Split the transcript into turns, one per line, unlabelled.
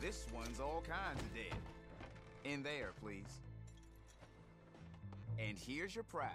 This one's all kinds of dead. In there, please. And here's your prize.